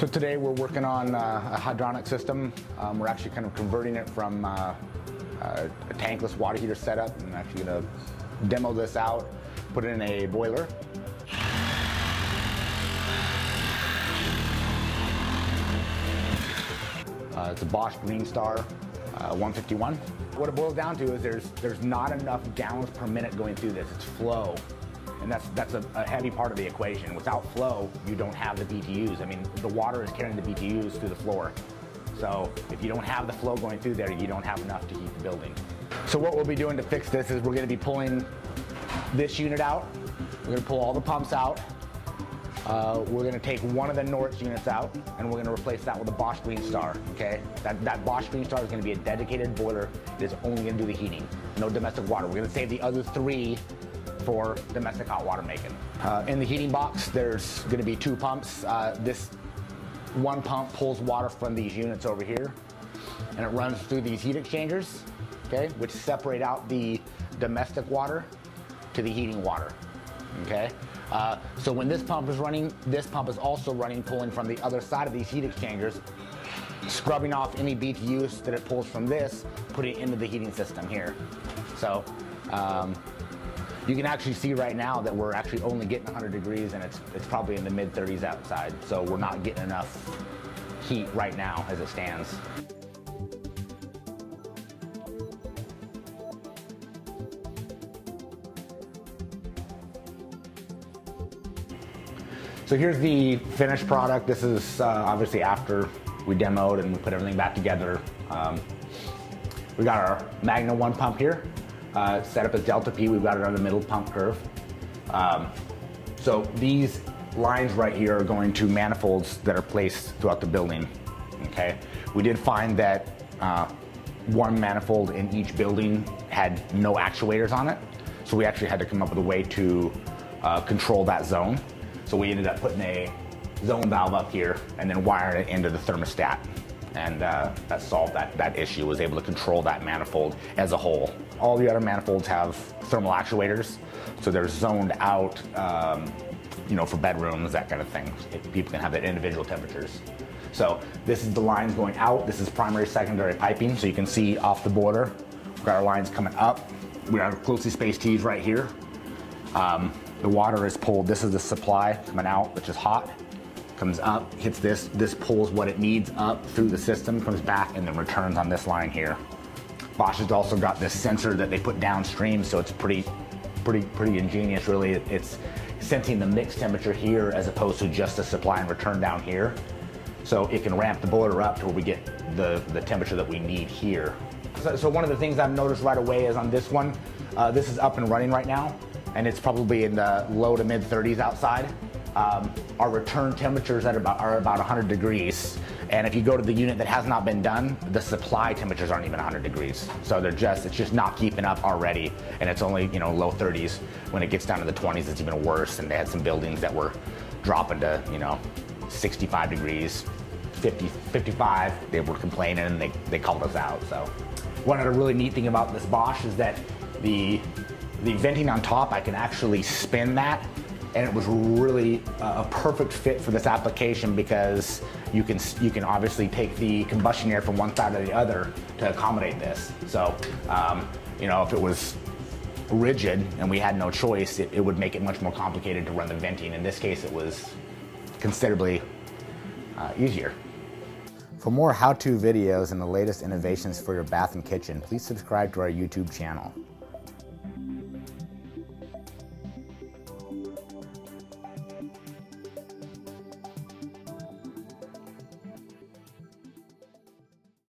So today we're working on uh, a hydronic system. Um, we're actually kind of converting it from uh, uh, a tankless water heater setup. I'm actually to demo this out, put it in a boiler. Uh, it's a Bosch Greenstar uh, 151. What it boils down to is there's there's not enough gallons per minute going through this. It's flow. And that's that's a, a, heavy part of the equation. Without flow, you don't have the BTUs. I mean, the water is carrying the BTUs through the floor. So if you don't have the flow going through there, you don't have enough to heat the building. So what we'll be doing to fix this is we're gonna be pulling this unit out. We're gonna pull all the pumps out. Uh, we're gonna take one of the Noritz units out and we're gonna replace that with a Bosch Greenstar, okay? That, that Bosch Greenstar is gonna be a dedicated boiler that is only gonna do the heating, no domestic water. We're gonna save the other three for domestic hot water making. Uh, in the heating box, there's gonna be two pumps. Uh, this one pump pulls water from these units over here and it runs through these heat exchangers, okay, which separate out the domestic water to the heating water, okay? Uh, so when this pump is running, this pump is also running, pulling from the other side of these heat exchangers, scrubbing off any BTUs that it pulls from this, putting it into the heating system here. So um, you can actually see right now that we're actually only getting 100 degrees and it's, it's probably in the mid 30s outside. So we're not getting enough heat right now as it stands. So here's the finished product. This is uh, obviously after we demoed and we put everything back together. Um, we got our Magna 1 pump here, uh, set up as Delta P. We've got it on the middle pump curve. Um, so these lines right here are going to manifolds that are placed throughout the building. Okay, we did find that uh, one manifold in each building had no actuators on it, so we actually had to come up with a way to uh, control that zone. So we ended up putting a zone valve up here and then wiring it into the thermostat. And uh, that solved that, that issue, was able to control that manifold as a whole. All the other manifolds have thermal actuators, so they're zoned out, um, you know, for bedrooms, that kind of thing. People can have their individual temperatures. So this is the lines going out. This is primary, secondary piping. So you can see off the border, we've got our lines coming up. We have closely spaced tees right here. Um, the water is pulled. This is the supply coming out, which is hot. Comes up, hits this. This pulls what it needs up through the system, comes back, and then returns on this line here. Bosch has also got this sensor that they put downstream, so it's pretty, pretty, pretty ingenious. Really, it's sensing the mix temperature here as opposed to just the supply and return down here. So it can ramp the boiler up to where we get the, the temperature that we need here. So, so one of the things I've noticed right away is on this one, uh, this is up and running right now and it's probably in the low to mid 30s outside. Um, our return temperatures at about, are about 100 degrees. And if you go to the unit that has not been done, the supply temperatures aren't even 100 degrees. So they're just, it's just not keeping up already. And it's only, you know, low 30s. When it gets down to the 20s, it's even worse. And they had some buildings that were dropping to, you know, 65 degrees, 50, 55. They were complaining and they, they called us out. So one other really neat thing about this Bosch is that the the venting on top, I can actually spin that and it was really a perfect fit for this application because you can you can obviously take the combustion air from one side to the other to accommodate this. So, um, you know, if it was rigid and we had no choice, it, it, would make it much more complicated to run the venting. In this case, it was considerably uh, easier. For more how-to videos and the latest innovations for your bath and kitchen, please subscribe to our YouTube channel.